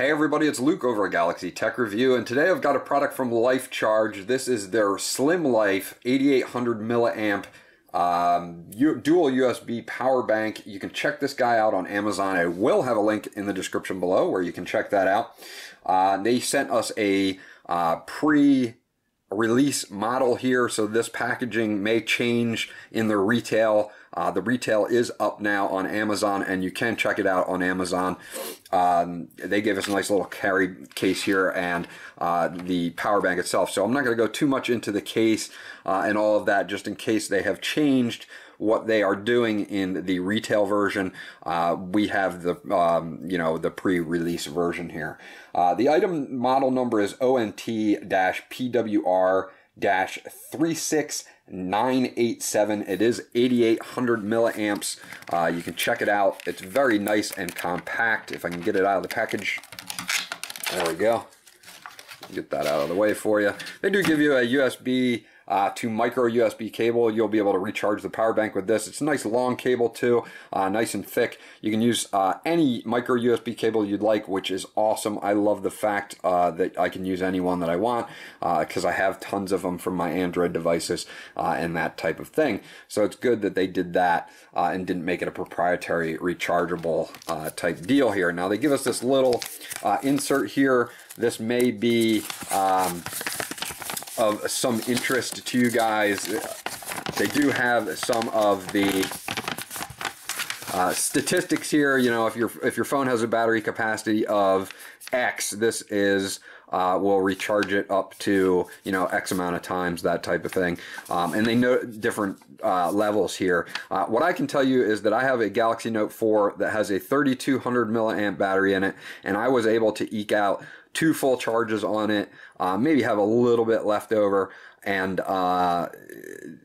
Hey everybody, it's Luke over at Galaxy Tech Review, and today I've got a product from LifeCharge. This is their Slim Life 8800 milliamp um, dual USB power bank. You can check this guy out on Amazon. I will have a link in the description below where you can check that out. Uh, they sent us a uh, pre release model here, so this packaging may change in the retail uh, the retail is up now on Amazon, and you can check it out on Amazon. Um, they gave us a nice little carry case here and uh, the power bank itself. So I'm not going to go too much into the case uh, and all of that, just in case they have changed what they are doing in the retail version. Uh, we have the um, you know the pre-release version here. Uh, the item model number is ONT-PWR-36. 987. It is 8800 milliamps. Uh, you can check it out. It's very nice and compact. If I can get it out of the package. There we go. Get that out of the way for you. They do give you a USB uh, to micro USB cable. You'll be able to recharge the power bank with this. It's a nice long cable too, uh, nice and thick. You can use uh, any micro USB cable you'd like, which is awesome. I love the fact uh, that I can use any one that I want because uh, I have tons of them from my Android devices uh, and that type of thing. So it's good that they did that and didn't make it a proprietary rechargeable type deal here. Now they give us this little insert here. This may be um, of some interest to you guys. They do have some of the uh, statistics here. You know, if your if your phone has a battery capacity of X, this is uh, will recharge it up to you know X amount of times, that type of thing. Um, and they know different uh, levels here. Uh, what I can tell you is that I have a Galaxy Note 4 that has a 3200 milliamp battery in it, and I was able to eke out two full charges on it, uh, maybe have a little bit left over, and uh,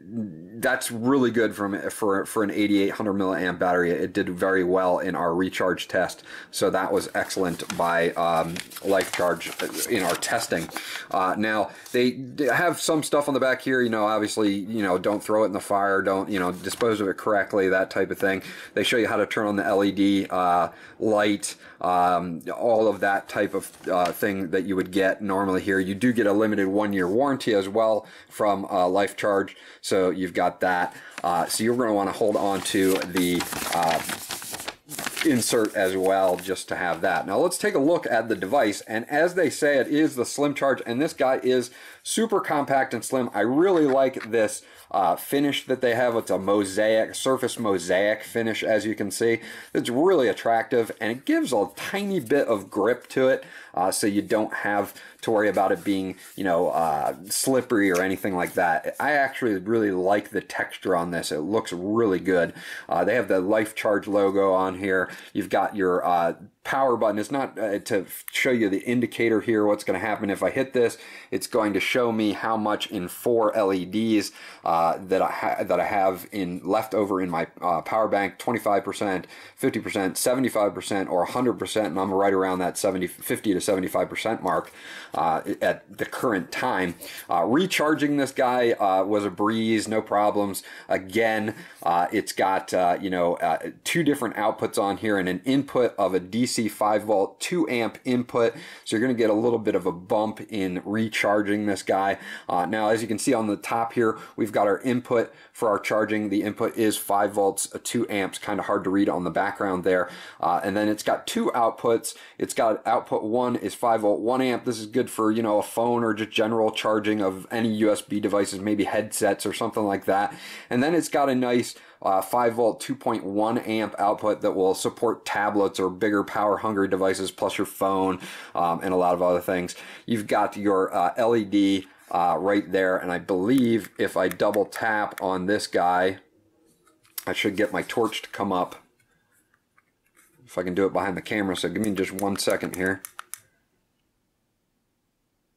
that's really good from for for an 8800 milliamp battery. It did very well in our recharge test, so that was excellent by um, LifeCharge in our testing. Uh, now they have some stuff on the back here. You know, obviously, you know, don't throw it in the fire. Don't you know, dispose of it correctly. That type of thing. They show you how to turn on the LED uh, light. Um, all of that type of uh, thing that you would get normally here. You do get a limited one year warranty as well from uh, LifeCharge, so you've got that. Uh, so you're going to want to hold on to the uh, insert as well just to have that. Now let's take a look at the device and as they say it is the Slim Charge and this guy is super compact and slim. I really like this uh, finish that they have. It's a mosaic, surface mosaic finish as you can see. It's really attractive and it gives a tiny bit of grip to it uh, so you don't have to worry about it being, you know, uh, slippery or anything like that. I actually really like the texture on this. It looks really good. Uh, they have the LifeCharge logo on here. You've got your uh, power button. It's not uh, to show you the indicator here, what's going to happen if I hit this. It's going to show me how much in four LEDs uh, that, I that I have in left over in my uh, power bank, 25%, 50%, 75%, or 100%, and I'm right around that 70, 50 to 75% mark uh, at the current time. Uh, recharging this guy was a breeze, no problems. Again, it's got, you know, two different outputs on here and an input of a DC DC 5 volt 2 amp input. So you're going to get a little bit of a bump in recharging this guy. Uh, now as you can see on the top here we've got our input for our charging. The input is 5 volts uh, 2 amps kind of hard to read on the background there. Uh, and then it's got two outputs. It's got output 1 is 5 volt 1 amp. This is good for you know a phone or just general charging of any USB devices maybe headsets or something like that. And then it's got a nice uh, 5 volt 2.1 amp output that will support tablets or bigger power hungry devices plus your phone um, and a lot of other things. You've got your uh, LED uh, right there and I believe if I double tap on this guy I should get my torch to come up if I can do it behind the camera so give me just one second here.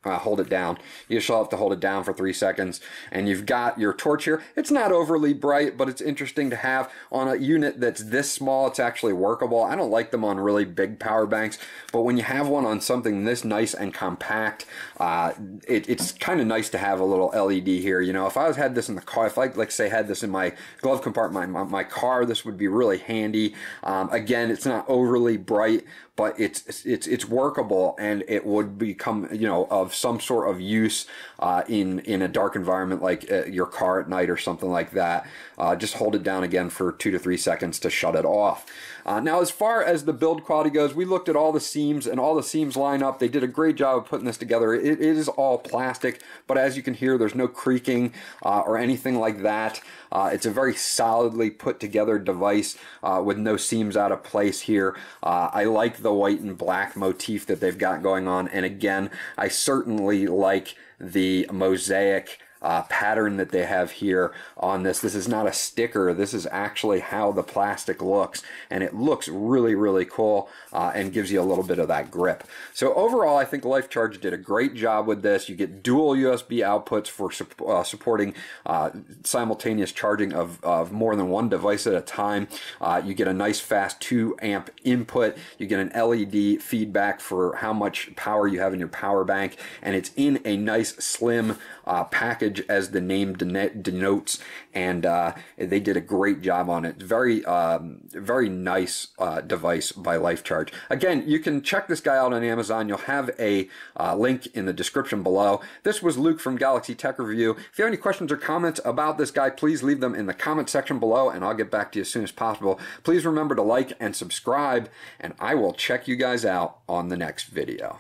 Uh, hold it down. You just have to hold it down for three seconds, and you've got your torch here. It's not overly bright, but it's interesting to have on a unit that's this small. It's actually workable. I don't like them on really big power banks, but when you have one on something this nice and compact, uh, it, it's kind of nice to have a little LED here. You know, if I was had this in the car, if I like say had this in my glove compartment, my, my car, this would be really handy. Um, again, it's not overly bright, but it's it's it's workable and it would become you know of some sort of use uh, in in a dark environment like uh, your car at night or something like that. Uh, just hold it down again for two to three seconds to shut it off. Uh, now, as far as the build quality goes, we looked at all the seams and all the seams line up. They did a great job of putting this together. it, it is all plastic, but as you can hear, there's no creaking uh, or anything like that. Uh, it's a very solidly put together device with no seams out of place here. I like the white and black motif that they've got going on, and again, I certainly like the mosaic uh, pattern that they have here on this. This is not a sticker. This is actually how the plastic looks. And it looks really, really cool uh, and gives you a little bit of that grip. So overall, I think LifeCharge did a great job with this. You get dual USB outputs for uh, supporting uh, simultaneous charging of, of more than one device at a time. Uh, you get a nice fast 2 amp input. You get an LED feedback for how much power you have in your power bank. And it's in a nice slim uh, as the name denotes, and uh, they did a great job on it. Very, um, very nice uh, device by LifeCharge. Again, you can check this guy out on Amazon. You'll have a uh, link in the description below. This was Luke from Galaxy Tech Review. If you have any questions or comments about this guy, please leave them in the comment section below, and I'll get back to you as soon as possible. Please remember to like and subscribe, and I will check you guys out on the next video.